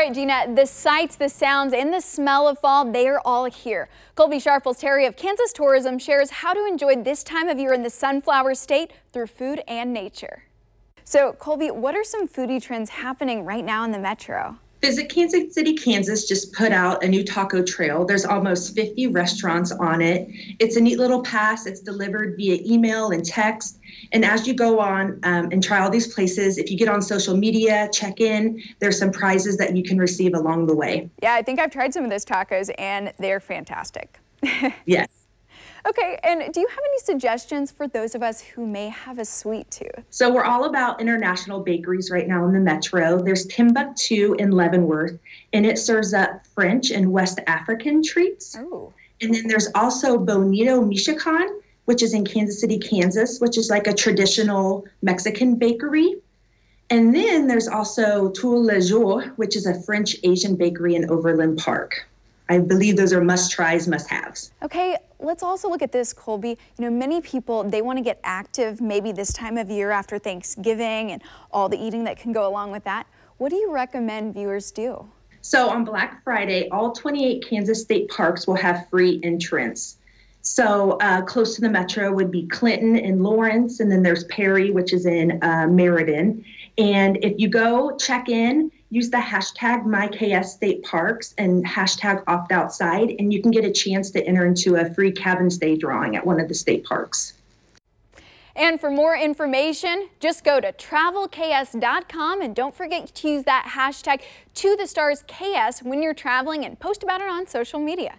right, Gina, the sights, the sounds, and the smell of fall, they are all here. Colby Sharples Terry of Kansas Tourism shares how to enjoy this time of year in the Sunflower State through food and nature. So, Colby, what are some foodie trends happening right now in the metro? Visit Kansas City, Kansas just put out a new taco trail. There's almost 50 restaurants on it. It's a neat little pass. It's delivered via email and text. And as you go on um, and try all these places, if you get on social media, check in, there's some prizes that you can receive along the way. Yeah, I think I've tried some of those tacos and they're fantastic. yes. Okay, and do you have any suggestions for those of us who may have a sweet tooth? So we're all about international bakeries right now in the metro. There's Timbuk2 in Leavenworth, and it serves up French and West African treats. Oh. And then there's also Bonito Michoacan, which is in Kansas City, Kansas, which is like a traditional Mexican bakery. And then there's also Tous les Jours, which is a French Asian bakery in Overland Park. I believe those are must tries, must haves. Okay, let's also look at this, Colby. You know, many people, they want to get active maybe this time of year after Thanksgiving and all the eating that can go along with that. What do you recommend viewers do? So on Black Friday, all 28 Kansas state parks will have free entrance. So uh, close to the metro would be Clinton and Lawrence, and then there's Perry, which is in uh, Meriden. And if you go check in, use the hashtag MyKSStateParks and hashtag opt outside, and you can get a chance to enter into a free cabin stay drawing at one of the state parks. And for more information, just go to travelks.com and don't forget to use that hashtag to the stars KS when you're traveling and post about it on social media.